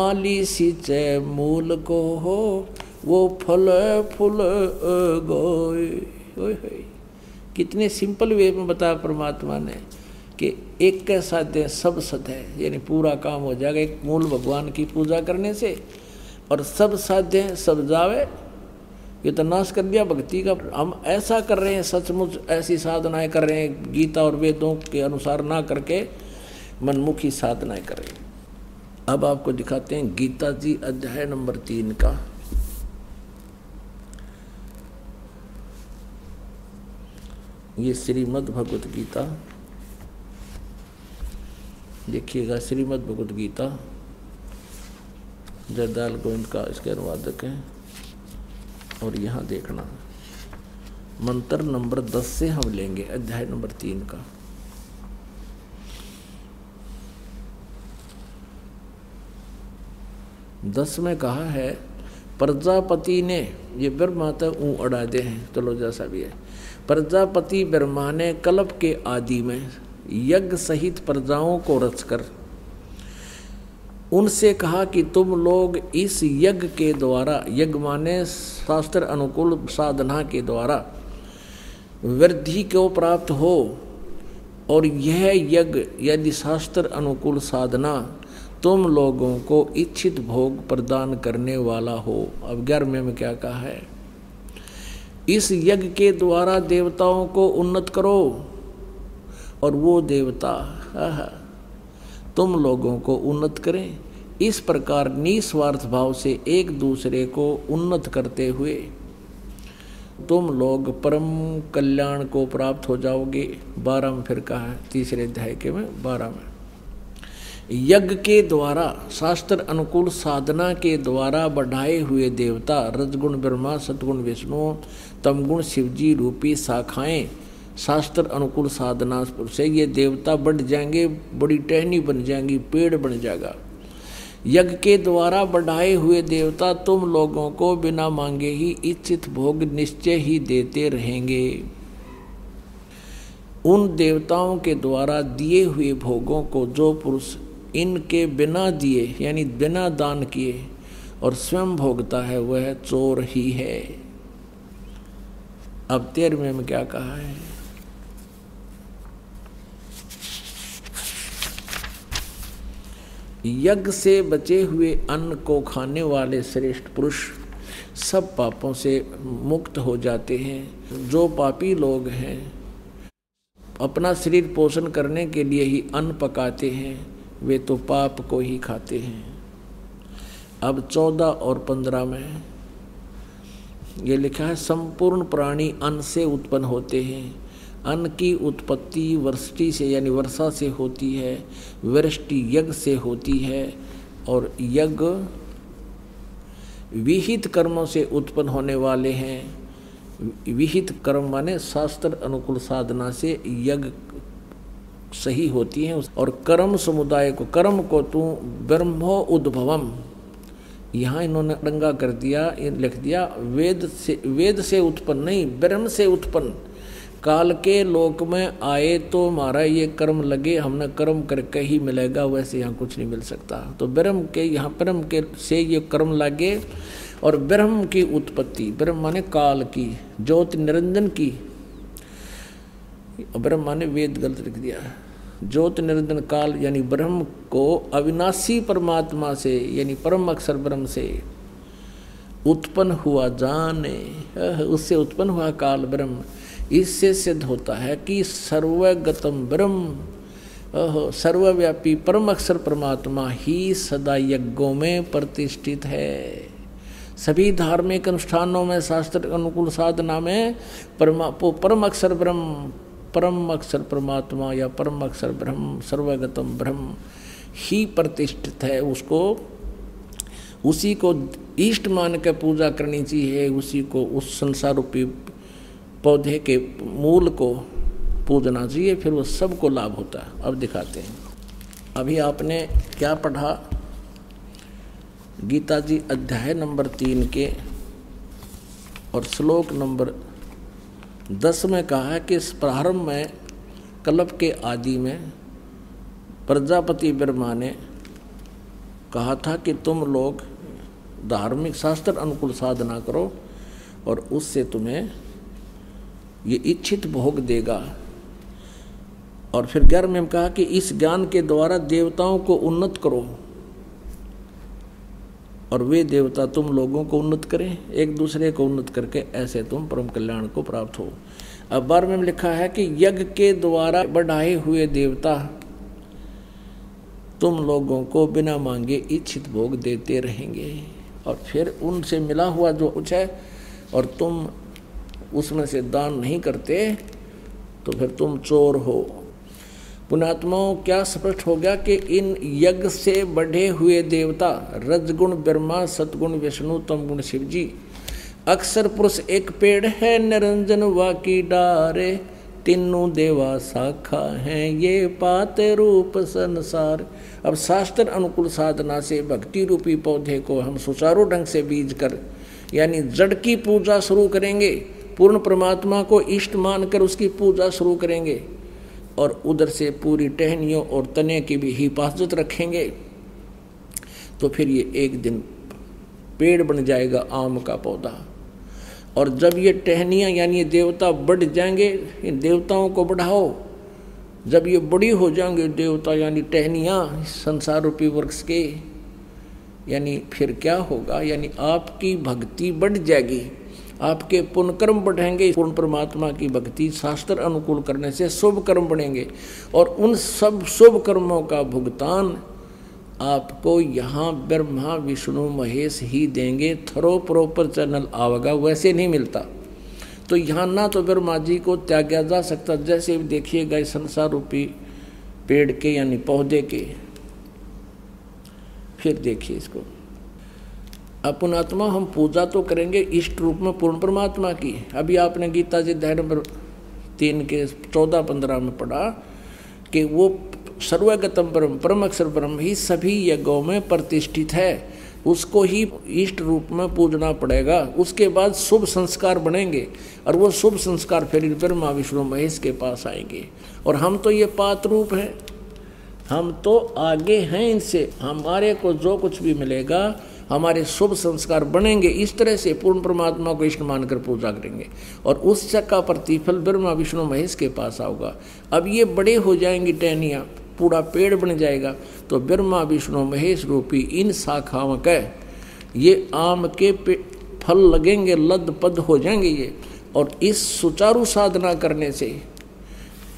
माली सिंचे मूल को हो, वो फल फूल गोए। कितने सिंपल वे में बताया परमात्मा ने कि एक के साथ सब सद है। यानी पूरा काम हो जाएगा एक मूल भगवान की पूजा करने से। और सब साध्य सब जावे। ये तो नाश कर दिया भक्ति का। हम ऐसा कर रहे हैं, सचमुच ऐसी साधनाएँ कर रहे हैं, गीता और वेदों के अनुसार ना करके मनमुखी साधनाएँ कर रहे हैं। अब आपको दिखाते हैं गीता जी अध्याय नंबर तीन का। ये श्रीमद् भगवत गीता। देखिएगा श्रीमद् भगवत गीता। जयदाल गोविंद का इसके अनुवादक है। और यहाँ देखना। मंत्र नंबर दस से हम लेंगे अध्याय नंबर तीन का। दस में कहा है, प्रजापति ने, ये ब्रह्मा तो ऊँ अड़ा दे हैं चलो जैसा भी है प्रजापति ब्रह्मा ने कल्प के आदि में यज्ञ सहित प्रजाओं को रचकर उनसे कहा कि तुम लोग इस यज्ञ के द्वारा, यज्ञ माने शास्त्र अनुकूल साधना के द्वारा वृद्धि को प्राप्त हो, और यह यज्ञ यदि शास्त्र अनुकूल साधना तुम लोगों को इच्छित भोग प्रदान करने वाला हो। अब ग्यारहवें में क्या कहा है? इस यज्ञ के द्वारा देवताओं को उन्नत करो। और वो देवता तुम लोगों को उन्नत करें। इस प्रकार निस्वार्थ भाव से एक दूसरे को उन्नत करते हुए तुम लोग परम कल्याण को प्राप्त हो जाओगे। बारह में फिर कहा है, तीसरे अध्याय के में बारह में। यज्ञ के द्वारा, शास्त्र अनुकूल साधना के द्वारा बढ़ाए हुए देवता, रजगुण, ब्रह्मा सतगुण विष्णु, तमगुण, शिवजी रूपी शाखाएँ, शास्त्र अनुकूल साधना से ये देवता बढ़ जाएँगे, बड़ी टहनी बन जाएँगी, पेड़ बन जाएगा। यज्ञ के द्वारा बढ़ाए हुए देवता तुम लोगों को बिना मांगे ही इच्छित भोग निश्चय ही देते रहेंगे। उन देवताओं के द्वारा दिए हुए भोगों को जो पुरुष इनके बिना दिए यानी बिना दान किए, और स्वयं भोगता है, वह चोर ही है। अब तेरहवें में क्या कहा है? यज्ञ से बचे हुए अन्न को खाने वाले श्रेष्ठ पुरुष सब पापों से मुक्त हो जाते हैं। जो पापी लोग हैं, अपना शरीर पोषण करने के लिए ही अन्न पकाते हैं। वे तो पाप को ही खाते हैं। अब चौदह और पंद्रह में ये लिखा है, संपूर्ण प्राणी अन्न से उत्पन्न होते हैं। अन्न की उत्पत्ति वृष्टि से, यानी वर्षा से होती है, वृष्टि यज्ञ से होती है और यज्ञ विहित कर्मों से उत्पन्न होने वाले हैं। विहित कर्म माने शास्त्र अनुकूल साधना से यज्ञ सही होती हैं और कर्म समुदाय को कर्म को तू ब्रह्मो उद्भवम। यहाँ इन्होंने डंगा कर दिया लिख दिया, वेद से वेद से उत्पन्न नहीं, ब्रह्म से उत्पन्न। काल के लोक में आए तो हमारा ये कर्म लगे, हमने कर्म करके ही मिलेगा, वैसे यहाँ कुछ नहीं मिल सकता। तो ब्रह्म के यहाँ ब्रह्म के से ये कर्म लगे, और ब्रह्म की उत्पत्ति, ब्रह्म माने काल की, ज्योति निरंजन की ब्रह्म ने वेद गलत लिख दिया। ज्योत निरंजन काल यानी ब्रह्म को अविनाशी परमात्मा से, यानी परम अक्षर ब्रह्म से उत्पन्न हुआ जाने। उससे उत्पन्न हुआ काल ब्रह्म। इससे सिद्ध होता है कि सर्वगतम ब्रह्म सर्वव्यापी परम अक्षर परमात्मा ही सदा यज्ञों में प्रतिष्ठित है। सभी धार्मिक अनुष्ठानों में, शास्त्र अनुकूल साधना में परमा परम अक्षर ब्रह्म परम अक्षर परमात्मा या परम अक्षर ब्रह्म, सर्वगतम ब्रह्म ही प्रतिष्ठित है। उसको, उसी को इष्ट मान के पूजा करनी चाहिए, उसी को उस संसार रूपी पौधे के मूल को पूजना चाहिए, फिर वो सबको लाभ होता है। अब दिखाते हैं। अभी आपने क्या पढ़ा? गीता जी अध्याय नंबर तीन के और श्लोक नंबर दस में कहा है कि इस प्रारंभ में कल्प के आदि में प्रजापति ब्रह्मा ने कहा था कि तुम लोग धार्मिक शास्त्र अनुकूल साधना करो और उससे तुम्हें ये इच्छित भोग देगा। और फिर ग्यारह में कहा कि इस ज्ञान के द्वारा देवताओं को उन्नत करो। और वे देवता तुम लोगों को उन्नत करें, एक दूसरे को उन्नत करके ऐसे तुम परम कल्याण को प्राप्त हो। अब बारहवें में लिखा है कि यज्ञ के द्वारा बढ़ाए हुए देवता तुम लोगों को बिना मांगे इच्छित भोग देते रहेंगे। और फिर उनसे मिला हुआ जो कुछ है, और तुम उसमें से दान नहीं करते तो फिर तुम चोर हो। पुणात्माओं क्या स्पष्ट हो गया कि इन यज्ञ से बढ़े हुए देवता, रजगुण, ब्रह्मा, सतगुण, विष्णु तम गुण शिव जी अक्सर पुरुष एक पेड़ है, निरंजन वाकी डारे तीनों देवा शाखा हैं, ये पाते रूप संसार। अब शास्त्र अनुकूल साधना से, भक्ति रूपी पौधे को हम सुचारू ढंग से बीज कर, यानी जड़ की पूजा शुरू करेंगे, पूर्ण परमात्मा को इष्ट मानकर उसकी पूजा शुरू करेंगे। और उधर से पूरी टहनियों और तने की भी हिफाजत रखेंगे तो फिर ये एक दिन पेड़ बन जाएगा आम का पौधा। और जब ये टहनियाँ यानी देवता बढ़ जाएँगे, इन देवताओं को बढ़ाओ। जब ये बड़ी हो जाएँगे देवता यानी टहनियाँ संसार रूपी वृक्ष के, यानी फिर क्या होगा? यानी आपकी भक्ति बढ़ जाएगी। आपके पुण्य कर्म बढ़ेंगे, पूर्ण परमात्मा की भक्ति शास्त्र अनुकूल करने से शुभ कर्म बढ़ेंगे और उन सब शुभ कर्मों का भुगतान आपको यहाँ ब्रह्मा, विष्णु, महेश ही देंगे। थरो प्रोपर चैनल आवेगा, वैसे नहीं मिलता। तो यहाँ ना तो ब्रह्मा जी को त्यागा जा सकता। जैसे भी देखिएगा संसार रूपी पेड़ के, यानी पौधे के। फिर देखिए इसको। अपनात्मा हम पूजा तो करेंगे इष्ट रूप में पूर्ण परमात्मा की। अभी आपने गीता जी अध्याय नंबर तीन के चौदह पंद्रह में पढ़ा कि वो सर्वगतम परम परम अक्षर परम ही सभी यज्ञों में प्रतिष्ठित है। उसको ही इष्ट रूप में पूजना पड़ेगा। उसके बाद शुभ संस्कार बनेंगे और वो शुभ संस्कार फिर ब्रह्मा विष्णु महेश के पास आएँगे। और हम तो ये पात रूप हैं। हम तो आगे हैं इनसे। हमारे को जो कुछ भी मिलेगा, हमारे शुभ संस्कार बनेंगे। इस तरह से पूर्ण परमात्मा को इष्ट मानकर पूजा करेंगे। और उस का प्रतिफल ब्रह्मा विष्णु महेश के पास आओगा। अब ये बड़े हो जाएँगी टहनियाँ, पूरा पेड़ बन जाएगा। तो ब्रह्मा विष्णु महेश रूपी इन शाखाओं का, ये आम के फल लगेंगे लद पद हो जाएँगे ये। और इस सुचारू साधना करने से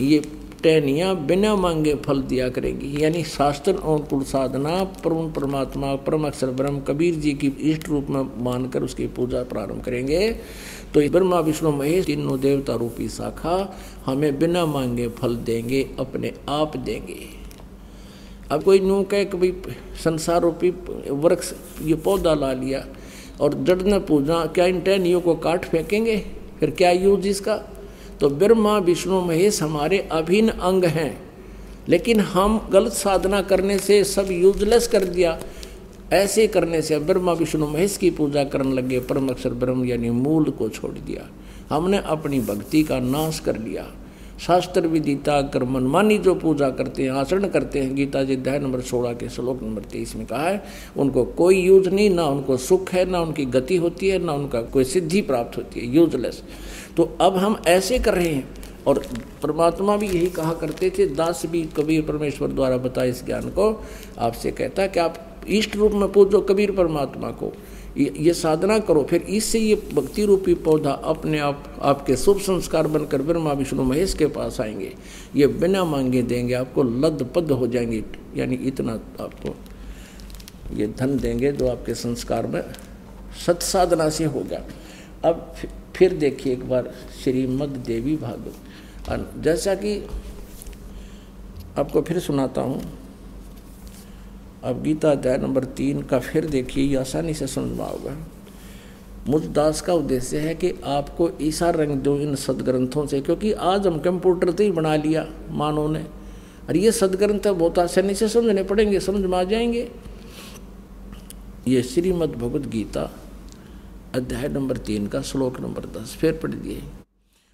ये टहनियाँ बिना मांगे फल दिया करेंगी। यानी शास्त्र अनुकूल साधना परम परमात्मा, परम अक्षर ब्रह्म कबीर जी की इष्ट रूप में मानकर उसकी पूजा प्रारंभ करेंगे। तो ब्रह्मा, विष्णु, महेश तीनों देवता रूपी शाखा हमें बिना मांगे फल देंगे, अपने आप देंगे। अब कोई यूँ कहे कि भाई, संसार रूपी वृक्ष, ये पौधा ला लिया और जड़ ने पूजा, क्या इन टहनियों को काट फेंकेंगे? फिर क्या यूज़ इसका? तो ब्रह्मा, विष्णु, महेश हमारे अभिन्न अंग हैं। लेकिन हम गलत साधना करने से सब यूजलेस कर दिया। ऐसे करने से ब्रह्मा, विष्णु, महेश की पूजा करने लगे। परम अक्षर ब्रह्म यानी मूल को छोड़ दिया। हमने अपनी भक्ति का नाश कर लिया। शास्त्र विदिता कर मनमानी जो पूजा करते हैं, आचरण करते हैं। गीता जी अध्याय नंबर सोलह के श्लोक नंबर तेईस में कहा है, उनको कोई यूज़ नहीं, ना उनको सुख है, ना उनकी गति होती है, ना उनका कोई सिद्धि प्राप्त होती है। यूजलेस तो अब हम ऐसे कर रहे हैं। और परमात्मा भी यही कहा करते थे, दास भी कबीर परमेश्वर द्वारा बताए इस ज्ञान को। आपसे कहता कि आप इष्ट रूप में पूजो कबीर परमात्मा को। ये साधना करो, फिर इससे ये भक्ति रूपी पौधा अपने आप, आपके शुभ संस्कार बनकर ब्रह्मा, विष्णु, महेश के पास आएँगे। ये बिना मांगे देंगे, आपको लद पद हो जाएँगे। यानी इतना आपको ये धन देंगे जो आपके संस्कार में सत साधना से होगा अब फिर देखिए एक बार श्रीमद देवी भागवत। जैसा कि आपको फिर सुनाता हूँ, अब गीता अध्याय नंबर तीन का फिर देखिए, ये आसानी से समझ में आओगा मुझ दास का उद्देश्य है कि आपको ईसा रंग दो इन सदग्रंथों से, क्योंकि आज हम कंप्यूटर से ही बना लिया मानव ने। और ये सदग्रंथ बहुत आसानी से समझने पड़ेंगे, समझ में आ जाएँगे। ये श्रीमद् भगवद गीता अध्याय नंबर तीन का श्लोक नंबर दस, फिर पढ़ दिए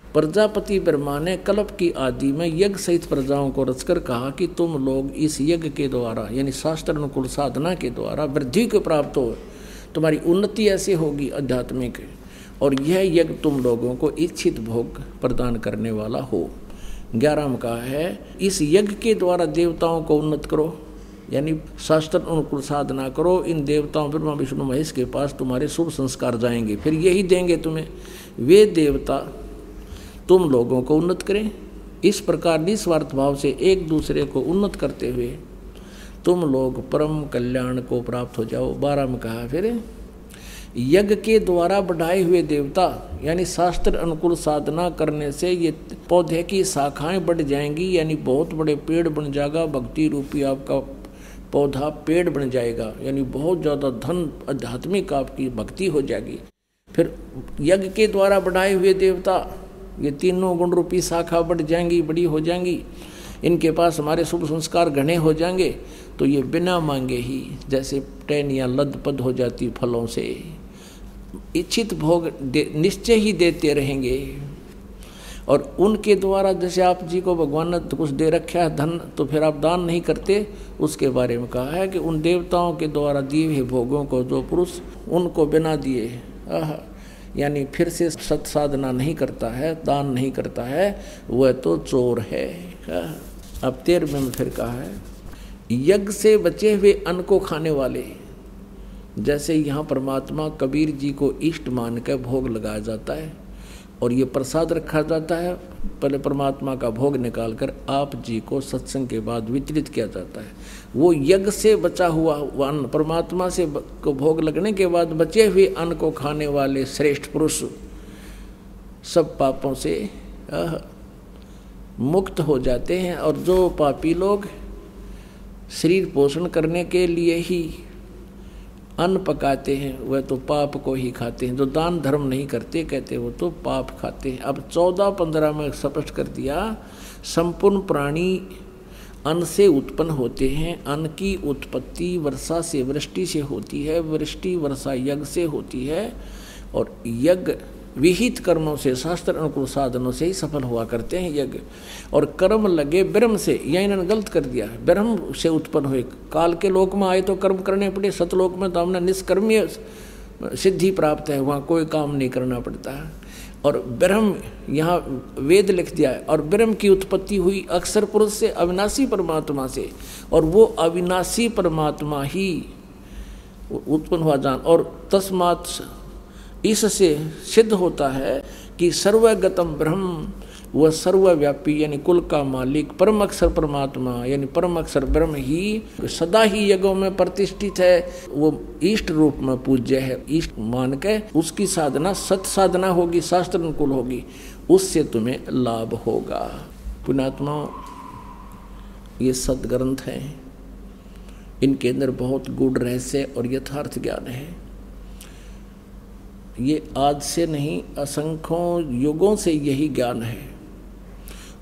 प्रजापति ब्रह्मा ने कल्प की आदि में यज्ञ सहित प्रजाओं को रचकर कहा कि तुम लोग इस यज्ञ के द्वारा, यानी शास्त्र अनुकूल साधना के द्वारा वृद्धि को प्राप्त हो। तुम्हारी उन्नति ऐसी होगी आध्यात्मिक, और यह यज्ञ तुम लोगों को इच्छित भोग प्रदान करने वाला हो। ग्यारह में कहा है, इस यज्ञ के द्वारा देवताओं को उन्नत करो। यानी शास्त्र अनुकूल साधना करो, इन देवताओं ब्रह्मा विष्णु महेश के पास तुम्हारे शुभ संस्कार जाएँगे, फिर यही देंगे तुम्हें। वे देवता तुम लोगों को उन्नत करें। इस प्रकार निस्वार्थ भाव से एक दूसरे को उन्नत करते हुए तुम लोग परम कल्याण को प्राप्त हो जाओ। बारह में कहा, फिर यज्ञ के द्वारा बढ़ाए हुए देवता, यानी शास्त्र अनुकूल साधना करने से ये पौधे की शाखाएँ बढ़ जाएँगी, यानी बहुत बड़े पेड़ बन जाएगा, भक्ति रूपी आपका पौधा पेड़ बन जाएगा, यानी बहुत ज़्यादा धन आध्यात्मिक आपकी भक्ति हो जाएगी। फिर यज्ञ के द्वारा बनाए हुए देवता, ये तीनों गुण रूपी शाखा बढ़ जाएँगी, बड़ी हो जाएँगी। इनके पास हमारे शुभ संस्कार घने हो जाएँगे तो ये बिना मांगे ही जैसे टैन टहनियाँ लदपद हो जाती फलों से। इच्छित भोग निश्चय ही देते रहेंगे। और उनके द्वारा जैसे आप जी को भगवान ने कुछ दे रखा है धन तो फिर आप दान नहीं करते। उसके बारे में कहा है कि उन देवताओं के द्वारा दिए हुए भोगों को जो पुरुष उनको बिना दिए आह, यानी फिर से सत साधना नहीं करता है, दान नहीं करता है, वह तो चोर है अब तेरहवें में फिर कहा है, यज्ञ से बचे हुए अन्न को खाने वाले, जैसे यहाँ परमात्मा कबीर जी को इष्ट मान कर भोग लगाया जाता है और ये प्रसाद रखा जाता है, पहले परमात्मा का भोग निकालकर आप जी को सत्संग के बाद वितरित किया जाता है। वो यज्ञ से बचा हुआ अन्न, परमात्मा से को भोग लगने के बाद बचे हुए अन्न को खाने वाले श्रेष्ठ पुरुष सब पापों से मुक्त हो जाते हैं। और जो पापी लोग शरीर पोषण करने के लिए ही अन्न पकाते हैं, वह तो पाप को ही खाते हैं। जो दान धर्म नहीं करते, कहते वो तो पाप खाते हैं। अब चौदह पंद्रह में स्पष्ट कर दिया, संपूर्ण प्राणी अन्न से उत्पन्न होते हैं। अन्न की उत्पत्ति वर्षा से, वृष्टि से होती है, वृष्टि वर्षा यज्ञ से होती है। और यज्ञ विहित कर्मों से, शास्त्र अनुकूल साधनों से ही सफल हुआ करते हैं यज्ञ। और कर्म लगे ब्रह्म से, यह इन्होंने गलत कर दिया ब्रह्म से उत्पन्न हुए, काल के लोक में आए तो कर्म करने पड़े, सतलोक में तो हमने निष्कर्मीय सिद्धि प्राप्त है, वहाँ कोई काम नहीं करना पड़ता है। और ब्रह्म, यहाँ वेद लिख दिया है, और ब्रह्म की उत्पत्ति हुई अक्षर पुरुष से, अविनाशी परमात्मा से, और वो अविनाशी परमात्मा ही उत्पन्न हुआ जान। और तस्मात इससे सिद्ध होता है कि सर्वगतम ब्रह्म वह सर्वव्यापी, यानी कुल का मालिक, परम अक्षर परमात्मा, यानी परम अक्षर ब्रह्म ही सदा ही यज्ञों में प्रतिष्ठित है। वो इष्ट रूप में पूज्य है। इष्ट मान के उसकी साधना सत साधना होगी, शास्त्र अनुकूल होगी, उससे तुम्हें लाभ होगा। पुणात्मा ये सदग्रंथ हैं। इनके अंदर बहुत गुड़ रहस्य और यथार्थ ज्ञान है। ये आज से नहीं, असंख्यों युगों से यही ज्ञान है।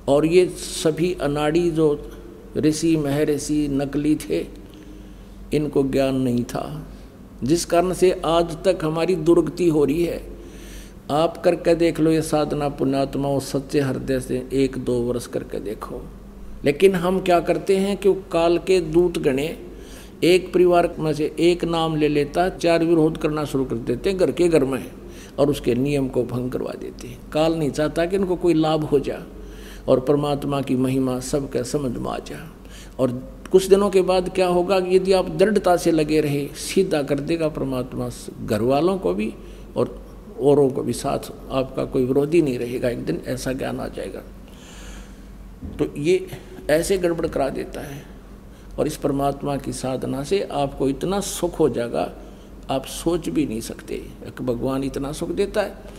और ये सभी अनाड़ी जो ऋषि, महर्षि, नकली थे, इनको ज्ञान नहीं था। जिस कारण से आज तक हमारी दुर्गति हो रही है। आप करके देख लो ये साधना पुण्यात्मा सच्चे हृदय से एक दो वर्ष करके देखो। लेकिन हम क्या करते हैं कि काल के दूत गणे एक परिवार में से एक नाम ले लेता, चार विरोध करना शुरू कर देते हैं घर के घर में, और उसके नियम को भंग करवा देते हैं। काल नहीं चाहता कि इनको कोई लाभ हो जा, और परमात्मा की महिमा सबका समझ में आ जा। और कुछ दिनों के बाद क्या होगा कि यदि आप दृढ़ता से लगे रहे, सीधा कर देगा परमात्मा घर वालों को भी, और औरों को भी साथ। आपका कोई विरोधी नहीं रहेगा, एक दिन ऐसा ज्ञान आ जाएगा। तो ये ऐसे गड़बड़ करा देता है। और इस परमात्मा की साधना से आपको इतना सुख हो जाएगा, आप सोच भी नहीं सकते। भगवान इतना सुख देता है।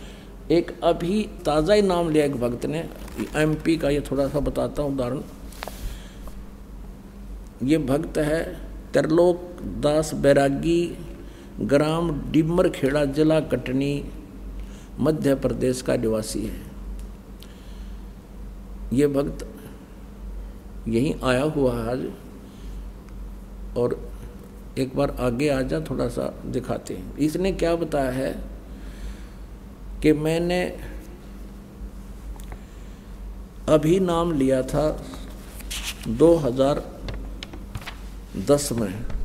एक अभी ताज़ा ही नाम लिया एक भक्त ने एमपी का ये थोड़ा सा बताता हूँ उदाहरण। ये भक्त है त्रिलोक दास बैरागी, ग्राम डिमर खेड़ा, जिला कटनी, मध्य प्रदेश का निवासी है। ये भक्त यहीं आया हुआ है आज। और एक बार आगे आ जा, थोड़ा सा दिखाते हैं। इसने क्या बताया है कि मैंने अभी नाम लिया था 2010 में।